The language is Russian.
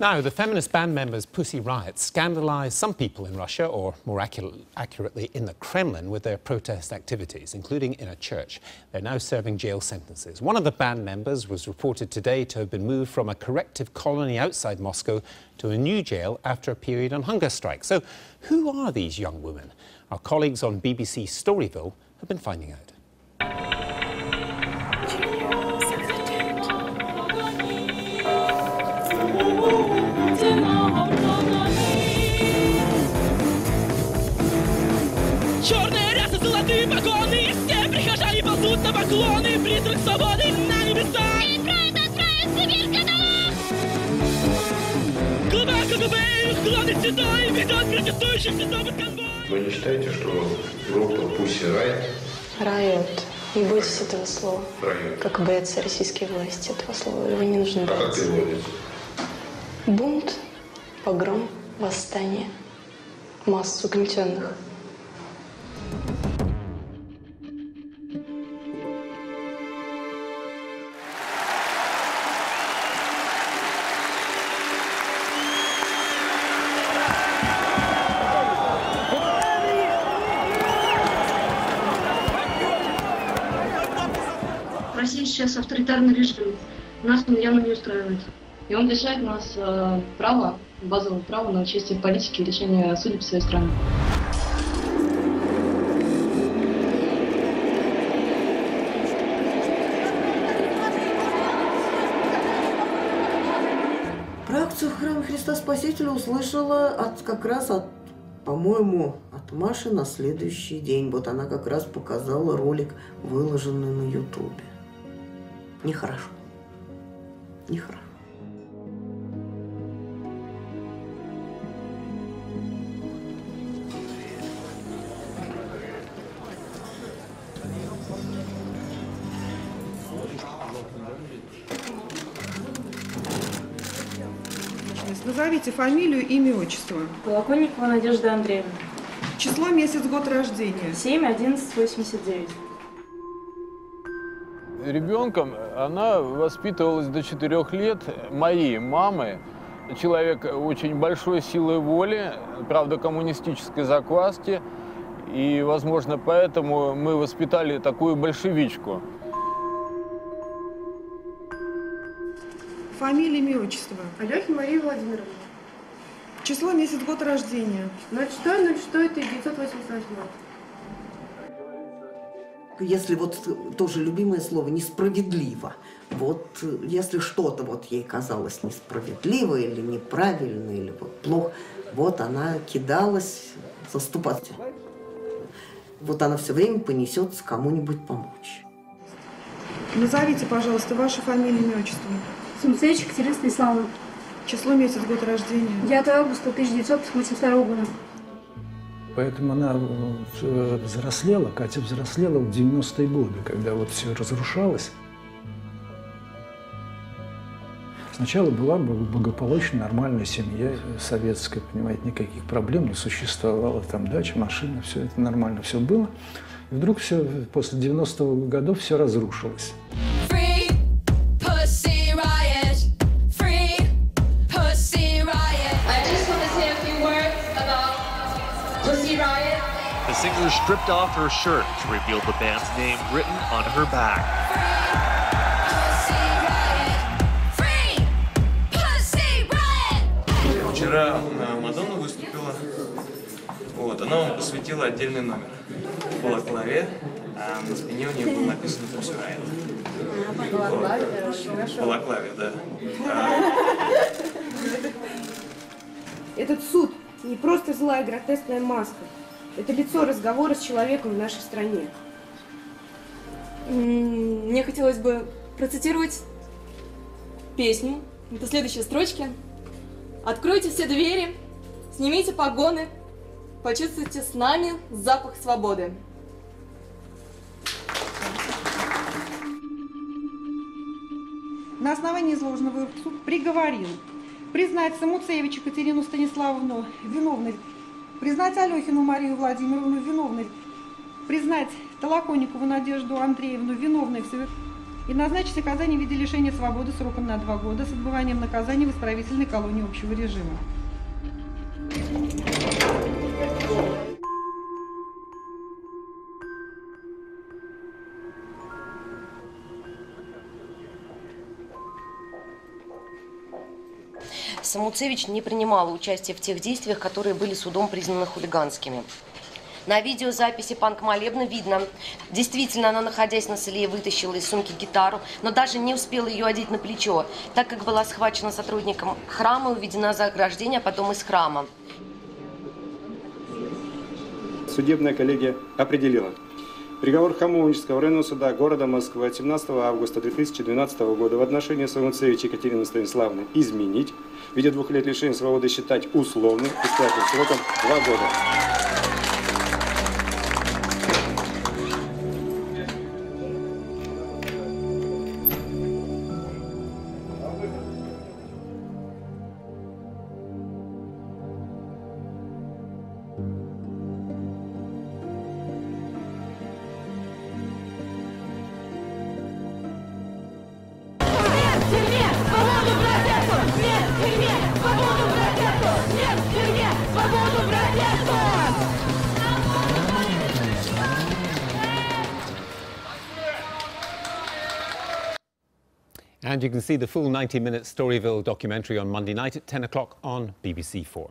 Now, the feminist band members Pussy Riot scandalized some people in Russia, or more accu- accurately, in the Kremlin, with their protest activities, including in a church. They're now serving jail sentences. One of the band members was reported today to have been moved from a corrective colony outside Moscow to a new jail after a period on hunger strike. So, who are these young women? Our colleagues on BBC Storyville have been finding out. Черные рясы, золотые погоны Все прихожане ползут на поклоны Призрак свободы на небеса Глава КГБ, главный седой Ведет протестующих незовый конвой Вы не считаете, что группа Pussy Riot Райот. Не бойтесь этого слова. Riot, Как боятся российские власти этого слова. Его не нужно а как бояться. переводится? Бунт, погром, восстание. Масс угнетенных. России сейчас авторитарный режим. Нас он явно не устраивает. И он лишает нас э, права, базового права на участие в политике и решение судеб своей стране. Про акцию в храме Христа Спасителя услышала от, как раз от, по-моему, от Маши на следующий день. Вот она как раз показала ролик, выложенный на Ютубе. Нехорошо. Нехорошо. Назовите фамилию, имя, отчество. Колокольникова Надежда Андреевна. Число, месяц, год рождения. 7 11 89. Ребенком она воспитывалась до четырех лет моей мамы. Человек очень большой силы воли, правда, коммунистической закваски. И, возможно, поэтому мы воспитали такую большевичку. Фамилия, имя, отчество. Алехина Мария Владимировна. Число, месяц, год рождения. 06 06 1988. Если вот тоже любимое слово несправедливо. Вот э, если что-то вот ей казалось несправедливо или неправильно, или вот плохо, вот она кидалась заступаться. Вот она все время понесется кому-нибудь помочь. Назовите, пожалуйста, вашу фамилию, имя, отчество. Сумцевич Екатерина Станиславовна. Число, месяц, год рождения. 9 августа 1982 года. Поэтому она э, взрослела, Катя взрослела в 90-е годы, когда вот все разрушалось. Сначала была благополучная, нормальная семья, советская, понимаете, никаких проблем не существовало, там дача, машина, все это нормально, все было. И вдруг все, после 90-го годов все разрушилось. Singer stripped off her shirt to reveal the band's name written on her back. Free Pussy Riot Вчера э, Мадонна выступила. Вот, она вам посвятила отдельный номер. В балаклаве, а на спине у нее было написано Pussy Riot. В балаклаве, да. Этот суд не просто злая гротескная маска. Это лицо разговора с человеком в нашей стране. Мне хотелось бы процитировать песню. Это следующие строчки. Откройте все двери, снимите погоны, почувствуйте с нами запах свободы. На основании изложенного суд приговорил признать Самуцевич Екатерину Станиславовну виновной, признать Алехину Марию Владимировну виновной, признать Толоконникову Надежду Андреевну виновной в и назначить наказание в виде лишения свободы сроком на два года с отбыванием наказания в исправительной колонии общего режима. Самуцевич не принимала участия в тех действиях, которые были судом признаны хулиганскими. На видеозаписи панк молебна видно, действительно она, находясь на селе, вытащила из сумки гитару, но даже не успела ее одеть на плечо, так как была схвачена сотрудником храма уведена за ограждение, а потом из храма. Судебная коллегия определила. Приговор Хамовнического районного суда города Москвы от 17 августа 2012 года в отношении Самуцевича Екатерины Станиславны изменить, в виде двух лет лишения свободы считать условным, исправительным сроком два года. And you can see the full 90 minute Storyville documentary on Monday night at 10 o'clock on BBC4.